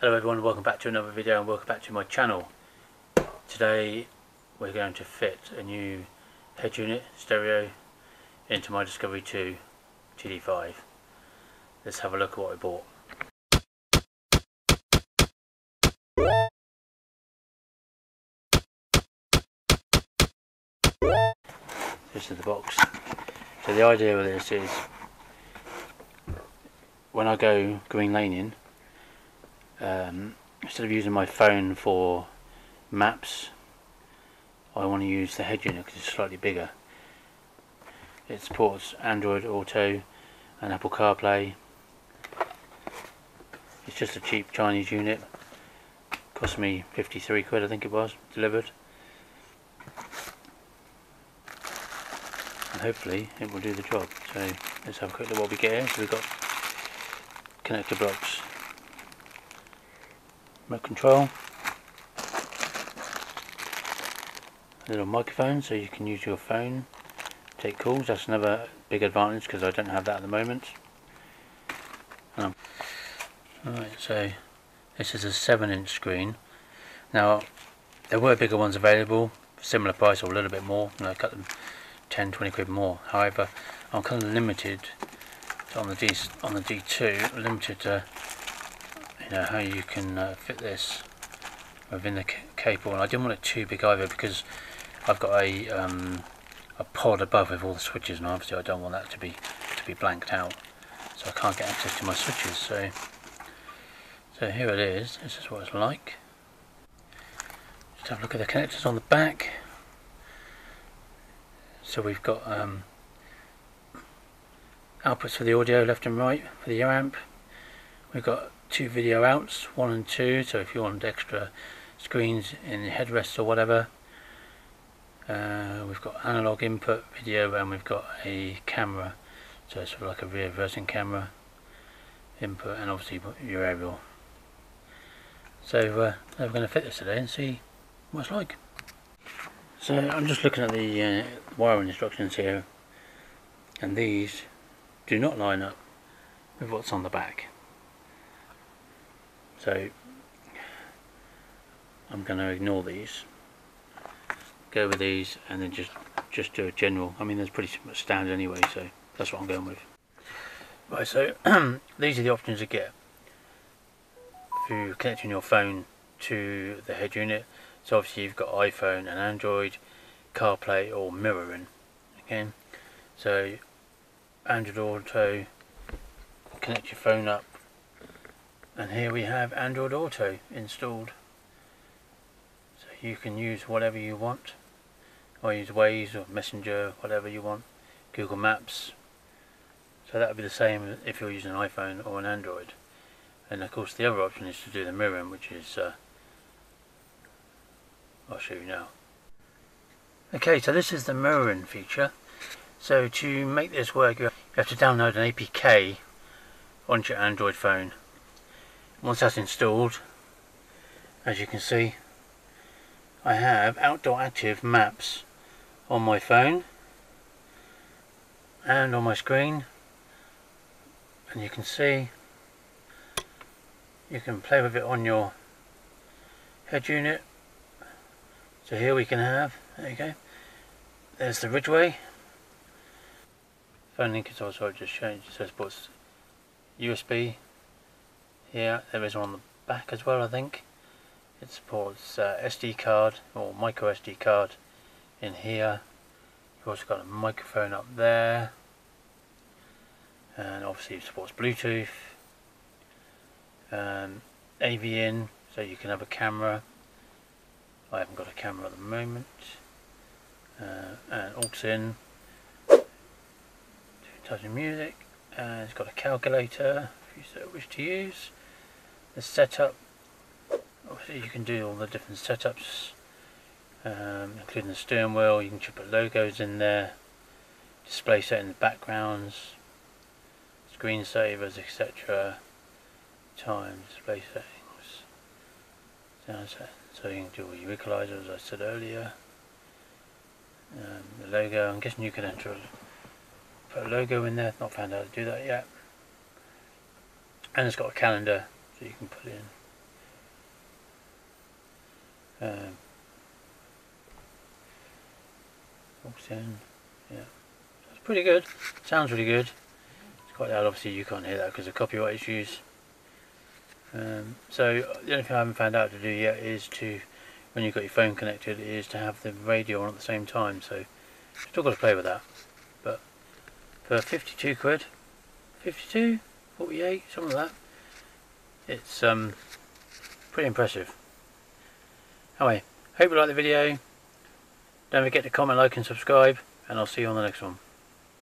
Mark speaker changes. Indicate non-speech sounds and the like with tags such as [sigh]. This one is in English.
Speaker 1: Hello everyone, welcome back to another video and welcome back to my channel. Today we're going to fit a new head unit stereo into my Discovery 2 TD5. Let's have a look at what I bought. This is the box. So the idea with this is when I go green laning um, instead of using my phone for maps I want to use the head unit because it's slightly bigger. It supports Android Auto and Apple CarPlay. It's just a cheap Chinese unit. Cost me 53 quid I think it was delivered. And hopefully it will do the job. So let's have a quick look at what we get here. So we've got connector blocks remote control. A little microphone so you can use your phone. Take calls that's another big advantage because I don't have that at the moment. Um, Alright so this is a 7 inch screen. Now there were bigger ones available similar price or a little bit more and I cut them 10 20 quid more. However I'm kind of limited on the D on the D2 limited to you know how you can uh, fit this within the cable. And I didn't want it too big either because I've got a um, a pod above with all the switches and obviously I don't want that to be to be blanked out. So I can't get access to my switches. So so here it is. This is what it's like. Just have a look at the connectors on the back. So we've got um, outputs for the audio left and right for the amp. We've got two video outs, one and two, so if you want extra screens in the headrests or whatever. Uh, we've got analog input video and we've got a camera, so it's sort of like a rear versing camera input and obviously your aerial. So uh, we're going to fit this today and see what it's like. So I'm just looking at the uh, wiring instructions here and these do not line up with what's on the back. So I'm going to ignore these, go with these, and then just just do a general. I mean, there's pretty much standard anyway, so that's what I'm going with. Right, so [clears throat] these are the options you get for connecting your phone to the head unit. So obviously you've got iPhone and Android, CarPlay or mirroring. Okay, so Android Auto, connect your phone up and here we have Android Auto installed. So you can use whatever you want. Or use Waze or Messenger whatever you want. Google Maps. So that would be the same if you're using an iPhone or an Android. And of course the other option is to do the mirroring which is uh, I'll show you now. Okay so this is the mirroring feature. So to make this work you have to download an APK onto your Android phone once that's installed? As you can see I have outdoor active maps on my phone and on my screen. And you can see you can play with it on your head unit. So here we can have there you go. There's the Ridgeway. Phone link is also just changed it says puts USB here. There is one on the back as well I think. It supports uh, SD card or micro SD card in here. You've also got a microphone up there. And obviously it supports Bluetooth. Um, AV in so you can have a camera. I haven't got a camera at the moment. Uh, and aux in. Of music. And it's got a calculator you so wish to use. The setup obviously you can do all the different setups um, including the steering wheel. You can put logos in there display setting backgrounds screensavers etc time display settings so you can do all your equalizer as I said earlier. Um, the logo I'm guessing you can enter a, put a logo in there. Not found out how to do that yet and it's got a calendar so you can put in Um, in, yeah. It's pretty good. Sounds really good. It's quite loud. Obviously, you can't hear that because of copyright issues. Um, so the only thing I haven't found out to do yet is to, when you've got your phone connected, is to have the radio on at the same time. So still got to play with that. But for 52 quid, 52, 48, something like that, it's um pretty impressive. Anyway, hope you like the video. Don't forget to comment, like and subscribe, and I'll see you on the next one.